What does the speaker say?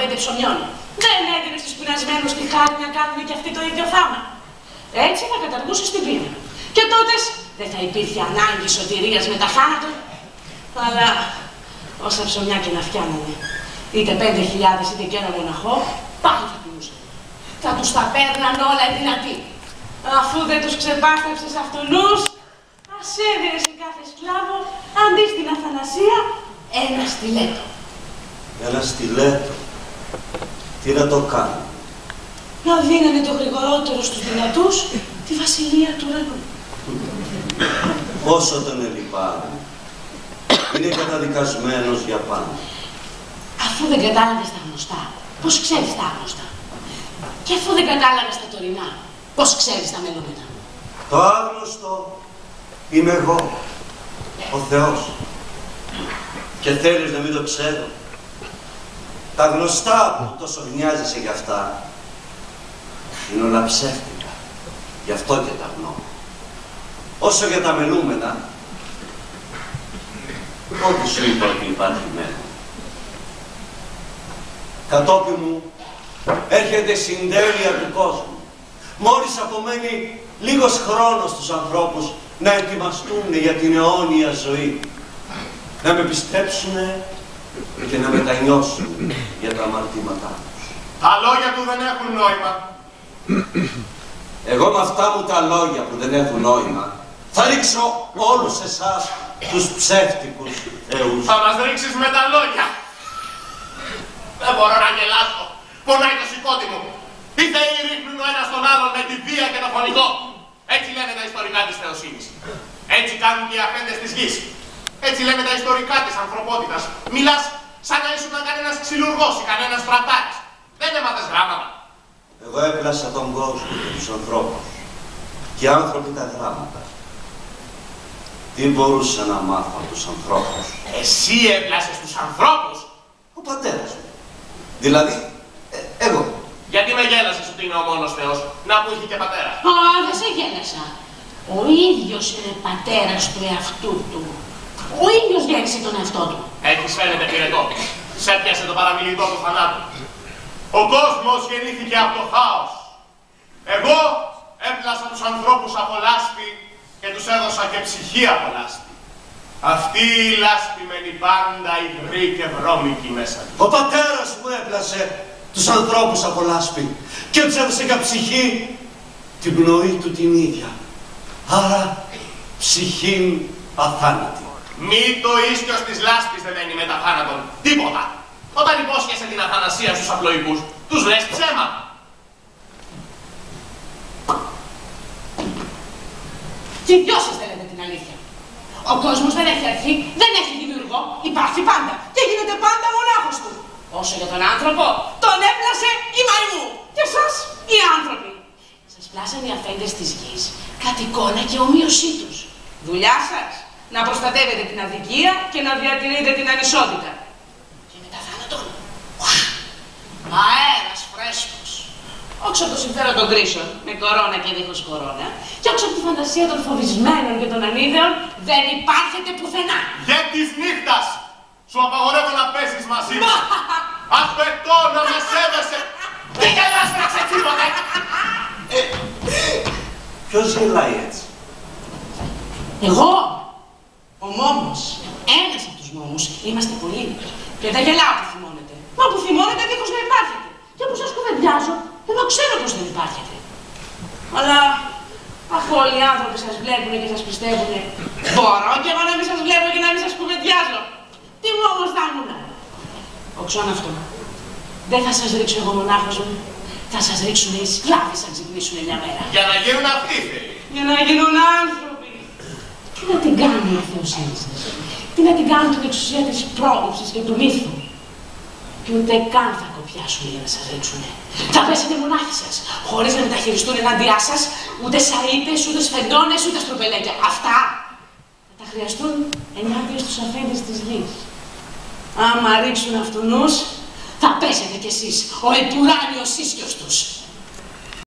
πέντε ψωμιών. Δεν έδινες στου πειρασμένου τη χάρη να κάνουν και αυτοί το ίδιο θάμα. Έτσι θα καταργούσες την πείνα. Και τότε δεν θα υπήρχε ανάγκη σωτηρίας με τα θάνατο, αλλά όσα ψωμιά και να φτιάνανε, είτε πέντε χιλιάδες είτε και ένα μοναχό, πάλι θα πινούσαν. Θα τους τα παίρναν όλα οι δυνατοί. Αφού δεν τους ξεπάστεψες αυτού Α έδινες σε κάθε σκλάβο, αντί στην αθανασία, ένα στιλέτο. Ένα στιλέτο. Τι να το κάνω. Να δίνανε το γρηγορότερο στους δυνατούς τη βασιλεία του ουρανού. Όσο τον ελυπάμαι. Είναι καταδικασμένος για πάντα. Αφού δεν κατάλαβες τα γνωστά, πώς ξέρεις τα άγνωστα; Και αφού δεν κατάλαβες τα τωρινά, πώς ξέρεις τα μελούμενα; Το άγνωστο είμαι εγώ, ο Θεός. Και θέλεις να μην το ξέρω; Τα γνωστά που τόσο γνιάζεσαι γι' αυτά είναι όλα ψεύτικα. Γι' αυτό και τα γνώμη. Όσο για τα μελούμενα, ό,τι σου είπα ότι υπάρχει μέλλον. Κατόπιν μου έρχεται συντέλεια του κόσμου. Μόλις απομένει λίγος χρόνος στους ανθρώπους να ετοιμαστούν για την αιώνια ζωή. Να με πιστέψουν και να μετανιώσουν για τα αμαρτήματά τους. Τα λόγια του δεν έχουν νόημα. Εγώ με αυτά μου τα λόγια που δεν έχουν νόημα θα ρίξω όλους εσάς τους ψεύτικους θεούς. Θα μας ρίξεις με τα λόγια. Δεν μπορώ να γελάσω. Πονάει το σηκώτη μου. Οι θεοί ρίχνουν ο ένας τον άλλον με τη βία και το φωνικό. Έτσι λένε τα ιστορικά της θεοσύνης. Έτσι κάνουν και οι αφέντες της γης. Έτσι λένε τα ιστορικά της ανθρωπότητας. Μιλάς σαν να ήσουν κανένας ξυλουργός ή κανένας στρατάρης. Δεν έμαθες γράμματα. Εγώ έπλασα τον κόσμο και τους ανθρώπους. Και οι άνθρωποι τα γράμματα. Τι μπορούσα να μάθω από τους ανθρώπους; Εσύ έπλασες τους ανθρώπους. Ο πατέρας μου. Δηλαδή, ε, εγώ. Γιατί με γέλασες ότι είναι ο μόνος Θεός. Να που είχε και πατέρα; Α, δεν σε γέλασα. Ο ίδιος είναι πατέρας του εαυτού του. Ο ίδιος γέννησε τον εαυτό του. Έχεις φαίνεται πυρετό. Σε έπιασε το παραμιλητό του θανάτου. Ο κόσμος γεννήθηκε από το χάος. Εγώ έπλασα τους ανθρώπους από λάσπη και τους έδωσα και ψυχή από λάσπη. Αυτή η λάσπη μένει πάντα υγρή και βρώμικη μέσα τους. Ο πατέρας μου έπλασε τους ανθρώπους από λάσπη και τους έδωσε για ψυχή την πνοή του την ίδια. Άρα ψυχή αθάνατη. Μη το ίσκιος της λάσπης δεν μένει μετά θάνατον. Τίποτα. Όταν υπόσχεσαι την αθανασία στους απλοϊκούς, τους λες ψέμα. Και οι δυο σας δεν λέτε την αλήθεια. Ο κόσμος δεν έχει αρχή, δεν έχει δημιουργό, υπάρχει πάντα και γίνεται πάντα μονάχος του. Όσο για τον άνθρωπο, τον έπλασε η μαϊμού και εσάς οι άνθρωποι. Σας πλάσαν οι αφέντες της γης, κατ' εικόνα και ομοίωσή τους. Δουλειά σας, να προστατεύετε την αδικία και να διατηρείτε την ανισότητα. Και μετά θάνατον. Αέρας φρέσκος. Όχι από το συμφέρον των κρίσεων, με κορώνα και δίχως κορώνα, και όχι από τη φαντασία των φοβισμένων και των ανίδεων, δεν υπάρχετε πουθενά. Για της νύχτας σου απαγορεύω να παίζεις μαζί μου. Απαιτώ να με σέβεσαι. Τι γελάς να ξετσίποτε. Ποιος γελάει έτσι; Εγώ, ο μόμος, ένας από τους μόμους, είμαστε πολλοί. Και δεν γελάω που θυμώνετε. Μα που θυμώνετε δίχως να υπάρχετε. Και που σας κουβεντιάζω, εγώ ξέρω πως δεν υπάρχετε. Αλλά αφού όλοι οι άνθρωποι σας βλέπουν και σας πιστεύουν, μπορώ και εγώ να μην σας βλέπω και να μην σας κουβεντιάζω. Τι μόμος θα ήμουν. Οξόν αυτό. Δεν θα σας ρίξω εγώ μονάχος μου. Θα σας ρίξουν οι σκλάβοι σαν ξυπνήσουν μια μέρα. Για να γίνουν αυτοί θεοί. Για να γίνουν άνθρωποι. Τι να την κάνουν η θεοσύνη σας. Τι να την κάνουν την εξουσία της πρόληψης και του μύθου; Και ούτε καν θα κοπιάσουν για να σας ρίξουνε. Θα πέσετε μονάχοι σας, χωρίς να μεταχειριστούν ενάντια σας, ούτε σαΐτες, ούτε σφεντώνες, ούτε στροπελέκια. Αυτά θα τα χρειαστούν ενάντια στους αφέντες της γης. Άμα ρίξουν αυτονούς, θα πέσετε κι εσείς, ο επουράνιος ίσκιος τους.